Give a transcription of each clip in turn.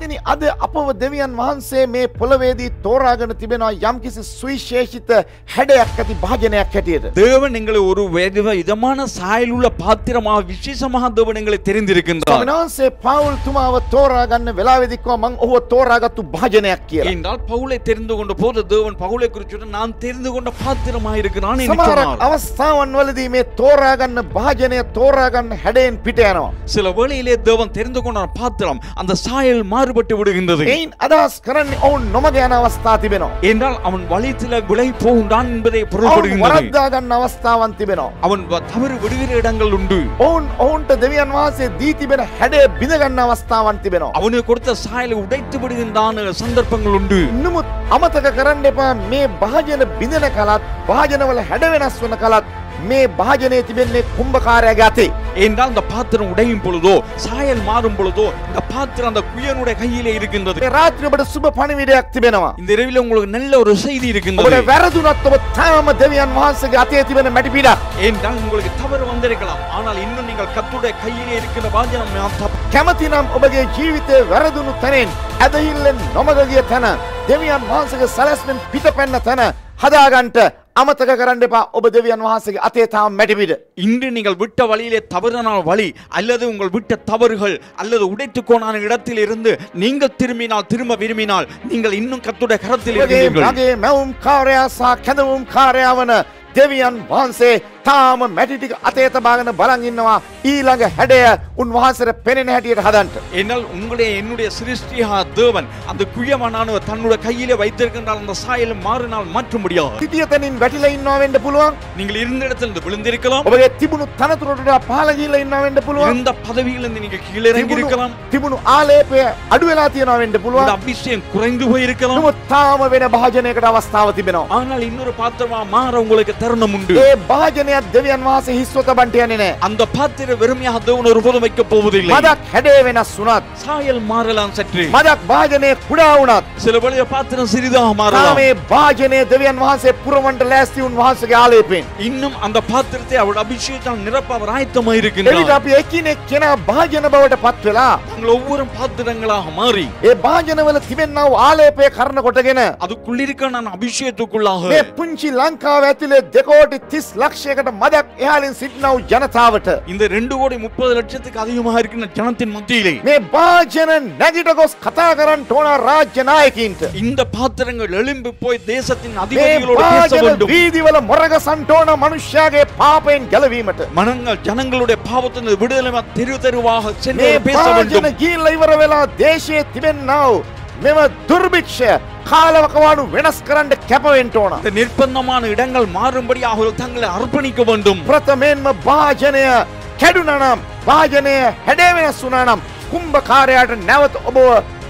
පින්වත්නි අද අපව දෙවියන් වහන්සේ මේ පොළවේදී තෝරාගෙන තිබෙනවා යම්කිසි සුවිශේෂිත හැඩයක් ඇති භාජනයක් හැටියට. தேவன் எங்களை ஒரு வேத இதமான சாயல் உள்ள பாத்திரமாக விசேஷமாக தேவன் எங்களை தெரிந்திருக்கின்றார் ස්වාමීන් වහන්සේ පවුල් තුමාව තෝරාගන්න වෙලාවෙදික්වා මං ඔහුව තෝරාගත්තු භාජනයක් කියලා. என்றால் பவுலை தெரிந்து கொண்ட போது தேவன் பவுலை குறித்து நான் தெரிந்து கொண்ட பாத்திரமாக இருக்கிறான் என்று සමහරක් சொன்னார். අවස්ථාවන් වලදී මේ තෝරාගන්න භාජනය තෝරාගන්න හැඩයෙන් පිට යනවා. சில வேளையிலே தேவன் தெரிந்து கொண்ட பாத்திரம் அந்த சாயல் மாறுபட்டு விடுகின்றது එයින් අදහස් කරන්නේ ඔවුන් නොමග යන අවස්ථා තිබෙනවා. என்றால் அவன் வழித்தில விலை போகின்றான் என்பதை ඔවුන් பொருள்படுகின்றது වරද්දාගන්න අවස්ථාවන් තිබෙනවා. அவன் வ- தவறு விடுகிற இடங்கள் உண்டு ඔවුන් ඔවුන්ට දෙවියන් වහන්සේ දී තිබෙන හැඩය බිඳගන්න අවස්ථාවන් තිබෙනවා. அவனுக்கு கொடுத்த சாயலை உடைத்து விடுகின்றான சந்தர்ப்பங்கள் உண்டு නමුත් අමතක කරන්න එපා මේ භාජන බිඳන කලත් භාජනවල හැඩ වෙනස් වන කලත් මේ භාජනය තිබෙන්නේ කුම්භකාරයාගේ අතේ. என்றால் அந்த பாத்திரம் உடையும் பொழுதோ சாயல் மாறும் பொழுதோ இந்த பாத்திரம் அந்த குயனுடைய கையிலே இருக்கின்றது මේ රාත්‍රිය ඔබට සුබ පණිවිඩයක් තිබෙනවා. இந்த இரவில் உங்களுக்கு நல்ல ஒரு செய்தி ඔබට இருக்கின்றது වැරදුනත් ඔබ තාම දෙවියන් වහන්සේගේ අතේ තිබෙන මැටි පිටක්. என்றால் உங்களுக்கு தவறு வந்திருக்கலாம் ஆனால் இன்னும் நீங்கள் கத்துடைய கையிலே இருக்கிற வாஜனம் நான் தப்பு කැමතිනම් ඔබගේ ජීවිතය වැරදුණු තැනෙන් ඇදහිල්ලෙන් නොමග ගිය තැන දෙවියන් වහන්සේගේ සැලැස්මෙන් පිටපැන්න තැන හදාගන්ට අමතක කරන්න එපා ඔබ දෙවියන් වහන්සේගේ අතේ තාම මැටි පිට. இன்று நீங்கள் விட்ட வழியிலே தவறான வழி அல்லது உங்கள் விட்ட தவறுகள் அல்லது உடைத்துக்கோனான இடத்தில் இருந்து நீங்கள் திரும்பினால் திரும்ப விரும்பினால் நீங்கள் இன்னும் கத்துடைய கரத்தில் ඔබගේ இருக்கிறீர்கள் මගේ මැවුම් කාරයා සහ කැඳවුම් කාරයා වන දෙවියන් වහන්සේ තාම මැටිටික අතේ තබාගෙන බලන් ඉන්නවා ඊළඟ හැඩය උන්වහන්සේට පෙනෙන හැටියට හදන්ට. என்னால் உங்களுடைய என்னுடைய சிருஷ்டியா தேவன் அந்த குயவனானவர் தன்னுடைய கையிலே வைத்திருக்கின்றால் அந்த சாயல் மாறினால் மாற்ற முடியாது සිටියතනින් වැටිලා ඉන්නවා වෙන්න පුළුවන්. நீங்கள் இருந்த இடத்திலிருந்து விழுந்திருக்கலாம் ඔබගේ තිබුණු තනතුරට වඩා පහළ ගිහිල්ලා ඉන්නවා වෙන්න පුළුවන්. இருந்த பதவியிலிருந்து நீங்க கீழே இறங்கி இருக்கலாம் තිබුණු ආලේපය අඩු වෙලා තියෙනවා වෙන්න இந்த පුළුවන්. அபிஷேகம் குறைந்து போயிருக்கலாம் නමුත් තාම වෙන භාජනයකට අවස්ථාව තිබෙනවා. ஆனால் இன்னொரு பாத்திரமா மாற உங்களுக்கு தருணம் உண்டு ඒ භාජනයක් දෙවියන් වහන්සේ හිස්වත බන්ට යන්නේ නැහැ. அந்த பாத்திர வெறுமையாக தேவன் ஒருபோதும் வைக்க போவதில்லை මදක් හැඩේ වෙනස් වුණත් சாயல் மாறலாம் சற்று මදක් භාජනය කුඩා වුණත් சில வேளைய பாத்திரம் சிறிதாக மாறலாம் තාම මේ භාජනය දෙවියන් වහන්සේ පුරවන්ට ලෑස්ති උන්වහන්සේගේ ආලේපෙන්. இன்னும் அந்த பாத்திரத்தை அவருடைய அபிஷேகத்தால் நிரப்ப அவர் ஆயத்தமாக එවිට இருக்கின்றார் අපි එකිනෙක කෙනා භාජන බවට පත් වෙලා நாங்கள் ஒவ்வொரு பாத்திரங்களாக மாறி ඒ භාජනවල තිබෙන්නා වූ ආලේපය කරන කොටගෙන அதுக்குள்ளிருக்க நான் அபிஷேகத்துக்குள்ளாக මේ පුංචි ලංකාව ඇතුලේ දෙකෝටි තිස් போராட்டத்துக்காக மத ஏலின் சிட்னவ் ஜனதாவட்ட இந்த ரெண்டு கோடி முப்பது லட்சத்துக்கு அதிகமாக இருக்கிற ஜனத்தின் மத்தியிலே மே பாஜன நகிடகோஸ் கதாகரன் டோனா ராஜ்ய நாயகின்ட்டு இந்த பாத்திரங்கள் எழும்பி போய் தேசத்தின் அதிகாரிகளோடு பேச வேண்டும். வீதிவல முரக சண்டோன மனுஷாகே பாபையின் கெலவீமட்டு மனங்கள் ஜனங்களுடைய பாவத்தின் விடுதலை தெரு தெருவாக சென்று பேச வேண்டும். கீழ இவரவெல்லாம் தேசிய திவென் நாவ் මෙම දුර්භික්ෂය කාලවකවාඩු වෙනස් කරන්න කැපවෙන්ට ඕන இந்த நிர்பந்தமான இடங்கள் மாறும்படி அவர்கள் தங்களை அர்ப்பணிக்க வேண்டும் ප්‍රථමයෙන්ම භාජනය කැඩුනනම් භාජනය හැඩේ වෙනස් වුනානම් කුම්භකාරයාට නැවත ඔබව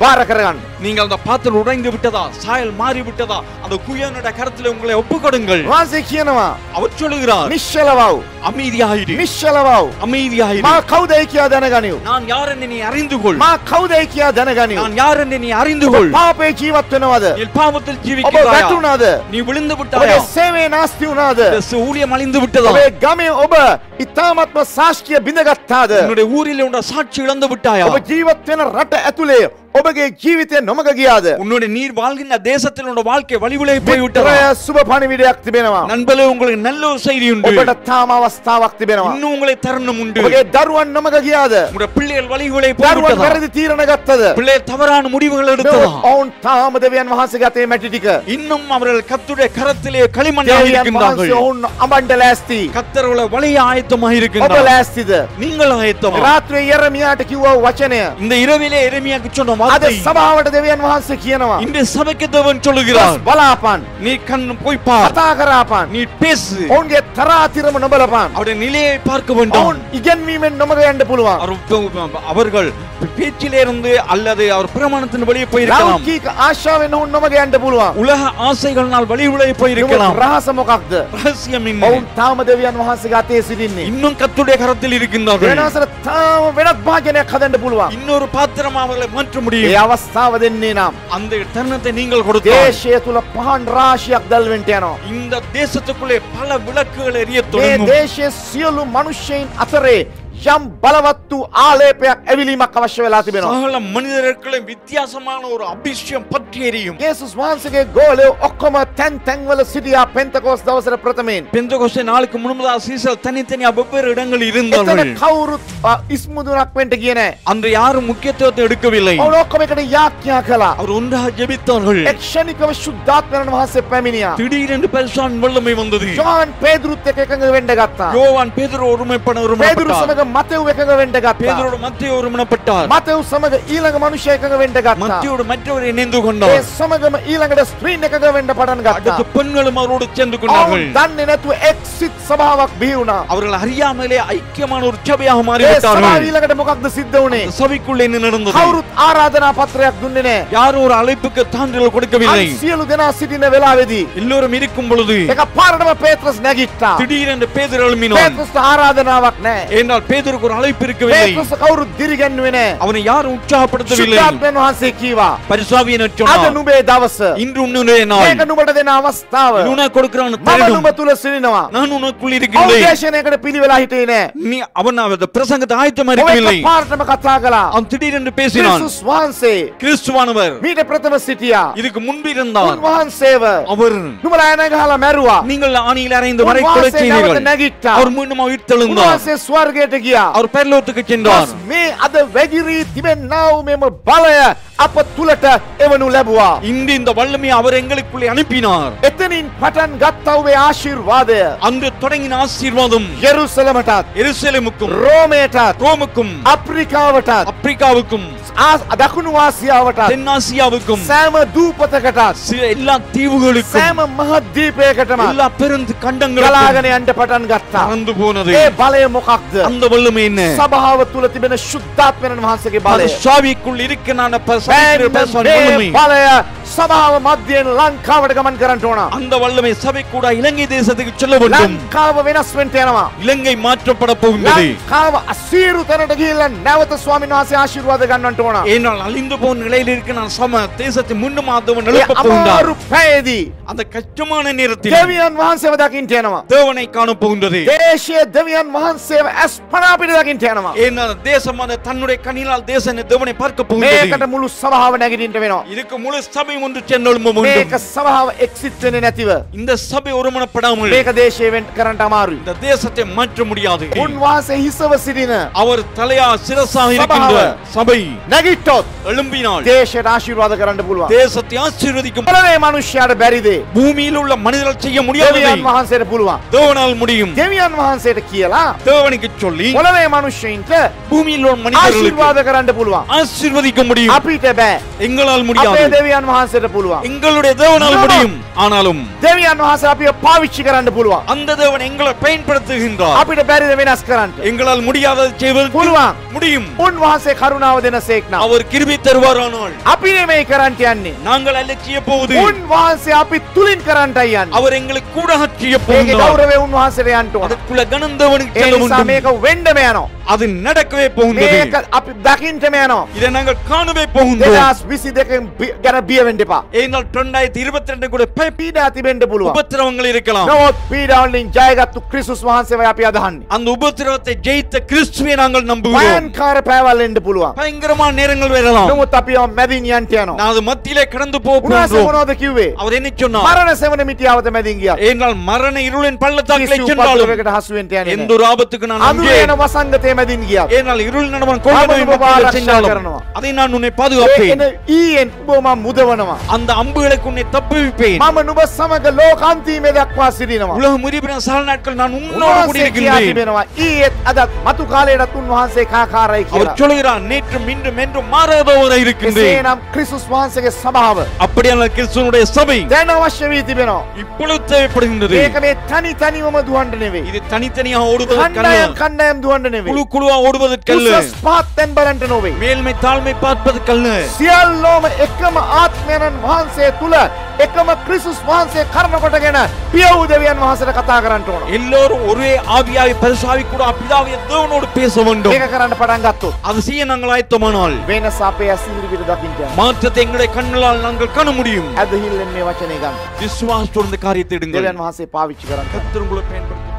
பாரகரன். நீங்கள் அந்த பாத்திரம் உடைந்து விட்டதா? சாயல் மாறி விட்டதா? அந்த குயனுடைய கரத்தில் உங்களை ஒப்புக்கொடுங்கள். வாசிக்கியனவா? அவர் சொல்லுகிறார். நிச்சலவாவ் அமைதியாயிரு. நிச்சலவாவ் அமைதியாயிரு. மா கௌதைக்கியா தனகனியு நான் யார் என்று நீ அறிந்து கொள். மா கௌதைக்கியா தனகனியு நான் யார் என்று நீ அறிந்து கொள். பாபே ஜீவத்துனவது நீ பாவத்தில் ஜீவிக்கிறாய் நீ விழுந்து விட்டாய்? சேவே நாஸ்தி உனது ஊழியம் அழிந்து விட்டதா? கமே ஒப இத்தாமத்ம சாஷ்கிய பிந்தகத்தாது. என்னுடைய ஊரில் உண்ட சாட்சி இழந்து விட்டாயா? ஒப ஜீவத்தின ரட்ட அத்துலே ඔබගේ ජීවිතය නොමග ගියාද. உன்னுடைய நீர் வாழ்கின்ற தேசத்தில் உள்ள வாழ்க்கை வழிவிலை போய்விட்டதா විතරය සුබ පණිවිඩයක් තිබෙනවා. நண்பர்களே உங்களுக்கு நல்ல ஒரு செய்தி உண்டு ඔබට තාම අවස්ථාවක් තිබෙනවා. இன்னும் உங்களை தருணம் உண்டு ඔබගේ දරුවන් නොමග ගියාද. உங்களுடைய பிள்ளைகள் வழிவிலை දරුවන් போய்விட்டதா වැරදි තීරණ ගත්තද. பிள்ளைகள் தவறான முடிவுகள் எடுத்ததா ඔවුන් තාම දෙවියන් වහන්සේ ගතේ මැටි ටික. இன்னும் அவர்கள் கத்துடைய கரத்திலே களிமண்ணாக දෙවියන් இருக்கின்றார்கள் වහන්සේ ඔවුන් අඹන්ඩ ලෑස්ති. கத்தர்களை வழிய ஆயத்தமாக ඔබ இருக்கின்றார் ලෑස්තිද. நீங்கள் ஆயத்தமா රාත්‍රයේ යරමියාට කිව්ව වචනය. இந்த இரவிலே எரேமியாக்கு சொன்ன අද வார்த்தை සභාවට දෙවියන් වහන්සේ කියනවා. இன்று சபைக்கு தேவன் சொல்லுகிறார் ගොස් බලාපන්. நீ கண் போய் பார் කතා කරාපන්. நீ பேசு ඔවුන්ගේ තරාතිරම නොබලපන්. அவருடைய நிலையை பார்க்க வேண்டும் ඔවුන් ඉගැන්වීමෙන් නොමග යන්න පුළුවන්. அவர் அவர்கள் பேச்சிலே இருந்து அல்லது அவர் பிரமாணத்தின் வெளியே போயிருக்கலாம் ලෞකික ආශාවෙන් ඔවුන් නොමග යන්න පුළුවන්. உலக ஆசைகள்னால் வழி விலகி නමුත් போயிருக்கலாம் රහස මොකක්ද? ரகசியம் என்ன ඔවුන් තාම දෙවියන් වහන්සේගේ අතේ සිටින්නේ. இன்னும் கத்துடைய கரத்தில் இருக்கின்றார்கள் වෙනසර තාම වෙනත් භාජනයක් හදන්න පුළුවන්. இன்னொரு பாத்திரம் அவர்களை மாற்ற ඒ முடியும் අවස්ථාව දෙන්නේ නම් அந்த தருணத்தை நீங்கள் கொடுத்தால் දේශය තුළ පහන් රාශියක් දැල්වෙන්ට යනවා. இந்த தேசத்துக்குள்ளே பல விளக்குகள் எரிய මේ தொடங்கும் දේශය සියලු මනුෂ්‍යයින් අතරේ යම් බලවත් වූ ආලේපයක් ඇවිලීමක් අවශ්‍ය වෙලා තිබෙනවා. சகல மனிதர்களும் வித்தியாசமான ஒரு அபிஷேகம் பற்றி எரியும் යේසුස් වහන්සේගේ ගෝලයෝ ඔක්කොම තැන් තැන්වල සිටියා පෙන්තකෝස් දවසට ප්‍රථමයෙන්. பெந்தகோஸ்தே நாளுக்கு முன்பதாக சீசல் தனித்தனியா வெவ்வேறு இடங்கள் එතන இருந்தார்கள் කවුරුත් අ, ඉස්මුදුනක් වෙන්ට කිය නෑ. அன்று யாரும் முக்கியத்துவத்தை எடுக்கவில்லை ඔවුන් ඔක්කොම එකට යාඥා කළා. அவர் ஒன்றாக ஜெபித்தார்கள் එක්ෂණිකව ශුද්ධාත්මයන් වහන්සේ පැමිණියා. திடீரென்று பெருசான் வல்லமை வந்தது ජෝන් පේදුරුත් එක එකඟ වෙන්න ගත්තා. யோவான் பேதுரு ஒருமைப்பட පේදුරු ஒருமைப்பட்டார் සමග මතෙව් එකඟ වෙන්න ගත්තා. பேதுரோடு மத்திய ஒருமனப்பட்டார் මතෙව් සමග ඊළඟ මනුෂ්‍ය එකඟ වෙන්න ගත්තා. மத்தியோடு மற்றவர் இணைந்து ඒ கொண்டார் සමගම ඊළඟට ස්ත්‍රීන් එකඟ වෙන්න පටන් ගත්තා. அடுத்து பெண்களும் அவரோடு சேர்ந்து கொண்டார்கள் ඔවුන් දන්නේ නැතුව එක් සිත් සභාවක් බිහි වුණා. அவர்கள் அறியாமலே ஐக்கியமான ஒரு சபையாக ඒ සභාව மாறிவிட்டார்கள் ඊළඟට මොකක්ද සිද්ධ වුණේ? அந்த சபைக்குள்ளே என்ன நடந்தது කවුරුත් ආරාධනා පත්‍රයක් දුන්නේ නැහැ. யாரும் ஒரு அழைப்புக்கு சான்றிதழ் கொடுக்கவில்லை අන් සියලු දෙනා සිටින වෙලාවේදී எல்லோரும் இருக்கும் பொழுது එක පාරටම පේත්‍රස් නැගිට්ටා. திடீரென்று பேதுரு எழும்பினான் පේත්‍රස්ට ආරාධනාවක් නැහැ. ஏனால் பேதுருக்கு ஒரு அழைப்பு இருக்கவில்லை පේත්‍රස් කවුරුත් දිරිගැන්නුවේ නැහැ. அவனை யாரும் உற்சாகப்படுத்தவில்லை ශුද්ධාත්මයන් වහන්සේ කීවා. பரிசுத்தாவியனர் අද சொன்னார் නුඹේ දවස. இன்று உன்னுடைய நாள் මේක නුඹට දෙන අවස්ථාව. இது உனக்கு கொடுக்கிறான் මම தருணம் නුඹ තුල සිටිනවා. நான் உனக்குள் இருக்கின்றேன் අවදේශනයකට පිළිවෙලා හිටියේ නැහැ. நீ அவன் அந்த பிரசங்கத்தை ஆயத்தமா ඔය இருக்கவில்லை එක පාරටම කතා කළා. அவன் திடீரென்று பேசினான் ක්‍රිස්තුස් වහන්සේ கிறிஸ்துவானவர் මීට ප්‍රථම සිටියා. இதுக்கு முன்பு இருந்தார் උන්වහන්සේව அவர் නුඹලා ඇන ගහලා මැරුවා. நீங்கள் ஆணியில் அறைந்து வரை கொலை උන්වහන්සේ නැවත செய்தீர்கள் නැගිට්ටා. அவர் மீண்டும் உயிர்த்தெழுந்தார் උන්වහන්සේ ස්වර්ගයට ගියා. අවු පෙරලූතුක චෙන්ඩෝන්. මේ අද වැගිරී තිබෙන්නා වූ මෙම බලය අප තුලට එවනු ලැබුවා. இன்று இந்த வல்லமையை அவர் எங்களுக்குள்ளே அனுப்பினார் එතනින් පටන් ගත්තවේ ආශිර්වාදය. அன்று தொடங்கின ஆசீர்வாதம் යෙරුසලමටත් எருசலேமுக்கும் රෝමයටත් ரோமுக்கும் අප්‍රිකාවටත් ஆப்பிரிக்காவுக்கும் ආස්- දකුණු ආසියාවටත් தென்னாசியாவுக்கும் සෑම දූපතකටත් சில எல்லா தீவுகளுக்கும் සෑම මහද්දීපයකටම எல்லா பெருந்து கண்டங்களுக்கும் ගලාගෙන යන්ට පටන් ගත්තා. பறந்து போனது ඒ බලය මොකක්ද? அந்த வல்லமை என்ன සභාව තුළ තිබෙන ශුද්ධාත්මයන් වහන්සේගේ அது බලය. சாவிக்குள் இருக்கிறான බෑන් வல்லமை මේ බලය සභාව මධ්‍යයෙන් ලංකාවට ගමන් කරන්න ඕන. அந்த வல்லமை சபை கூட இலங்கை தேசத்துக்கு செல்ல வேண்டும் ලංකාව වෙනස් වෙන්න යනවා. இலங்கை மாற்றப்பட போகின்றது ලංකාව අසීරු තැනට ගිහිල්ලා නැවත ස්වාමීන් වහන්සේ ආශිර්වාද ගන්නට ඕන. ஏனால் அழிந்து போன நிலையில் இருக்க நான் சம தேசத்தை மீண்டும் ஆதவன் ඒ எழுப்ப போகின்றார் අමාරු පැයදී அந்த கஷ்டமான நேரத்தில் දෙවියන් වහන්සේව දකින්න යනවා. தேவனை காண போகின்றது දේශීය දෙවියන් වහන්සේව ඇස් පනා පිට දකින්න යනවා. ஏனால் தேசமான தன்னுடைய கண்ணினால் தேசனை தேவனை பார்க்க මේකට போகின்றது මුළු සභාව නැගිටින්න වෙනවා. இதுக்கு முழு சபை ஒன்று சென்றொழும்ப வேண்டும். මේක සභාව එක්සිට් වෙන්නේ இந்த சபை ஒருமனப்படாமல் මේක දේශය වෙන් කරන්න අමාරුයි. இந்த தேசத்தை மாற்ற முடியாது. උන්වහන්සේ හිසව සිටින அவர் தலையா சிரசாக இருக்கின்ற சபை නැගිට්ටොත් எழும்பினால் தேශයට ආශිර්වාද කරන්න පුළුවන්. தேசத்தை ஆசீர்வதிக்கும் பலவே மனுஷයාට බැරිද? பூமியில் உள்ள மனிதர்கள் செய்ய முடியாது. දෙවියන් වහන්සේට පුළුවන්. தேவனால் முடியும். දෙවියන් වහන්සේට කියලා தேவனுக்கு சொல்லி பலவே மனுஷன் பூமியில் உள்ள மனிதர்களுக்கு ஆசீர்வாத කරන්න පුළුවන්. ஆசீர்வதிக்க முடியும். අපි අපිට බෑ. எங்களால் අපේ முடியாது දෙවියන් වහන්සේට පුළුවන්. எங்களுடைய தேவனால் No. முடியும் ஆனாலும் දෙවියන් වහන්සේ අපිව පාවිච්චි කරන්න පුළුවන්. அந்த தேவன் எங்களை பயன்படுத்துகின்றார் අපිට බැරිද වෙනස් කරන්න. எங்களால் முடியாததை செய்வதற்கு පුළුවන්. முடியும் උන්වහන්සේ කරුණාව දෙනසේක් නම්. அவர் கிருபை தருவாரானால் අපි නෙමෙයි කරන්ට යන්නේ. நாங்கள் அலட்சிய போவது උන්වහන්සේ අපි තුලින් කරන්ටයි යන්නේ. அவர் எங்களுக்கு கூட செய்ய ඒකේ போகின்றார் ගෞරවය උන්වහන්සේට යන්න ඕන. அதற்குள்ள கனந்தவனுக்கு ඒ செல்ல නිසා வேண்டும் මේක වෙන්නම යනවා. அது நடக்கவே போகின்றது මේක අපි දකින්නම යනවා. இதை நாங்கள் காணவே போகின்றோம் දෙදස් විසි දෙකෙන් ගැන බිය වෙන්න එපා. ஏனால் ரெண்டாயிரத்தி இருபத்தி ரெண்டு கூட ப- පීඩා තිබෙන්න පුළුවන්. உபத்திரவங்கள் இருக்கலாம் නමුත් පීඩාවලින් ජයගත්තු ක්‍රිස්තුස් වහන්සේව අපි අදහන්නේ. அந்த உபத்திரவத்தை ஜெயித்த கிறிஸ்துவை நாங்கள் நம்புகிறோம் භයන්කාර පෑවල් එන්න පුළුවන්. பயங்கரமான நேரங்கள் வரலாம் නමුත් අපි යම් මැදින් යන්ට යනවා. நான் அது மத்தியிலே கடந்து போக උන්වහන්සේ போகிறோம் මොනවද කිව්වේ? அவர் என்ன சொன்னார் මරණ සෙවන මිටියාවත මැදින් ගියා. ஏனால் மரண இருளின் பள்ளத்தாக்கிலே කිසිදු சென்றாலும் උපද්‍රවයකට හසු වෙන්න යන්නේ எந்த නැහැ. ஒரு ஆபத்துக்கு நான் අඳුර அங்கே යන වසංගතය මැදින් ගියා. ඒ නල ඉරුල් නඩමන් கொள்ளையினாலும் அதை நான் உன்னை பாதுகாப்பேன். ஈ இப்பொழுது தேவைப்படுகின்றது. தனி தனிවම දුවන්න இது தனித்தனியாக ஓடுவதற்கல்ல. குழுவா ஓடுவதற்கல்ல උසස් පහත් තැන් බලන්ට නොවේ. மேல்மை தாழ்மை பார்ப்பதற்கல்ல සියල්ලෝම එකම ආත්මයණන් වහන්සේ තුළ එකම ක්‍රිස්තුස් වහන්සේ කරන කොටගෙන පිය වූ දෙවියන් වහන්සේට කතා කරන්න ඕන. எல்லோரும் ஒரே ஆவியாவி பரிசாவி கூட அப்பிதாவிய தேவனோடு பேச வேண்டும் ඒක කරන්න පටන් ගත්තොත් அது செய்ய நாங்கள் ஆயத்தமானால் වෙනස අපේ ඇසිරි පිට දකින්න යනවා. மாற்றத்தை எங்களுடைய கண்களால் நாங்கள் காண முடியும் ඇදහිල්ලෙන් මේ වචනේ ගන්න. விசுவாசத்தோடு இந்த காரியத்தை எடுங்கள் දෙවියන් වහන්සේ පාවිච්චි කරන්න. கர்த்தர் உங்களை பயன்படுத்த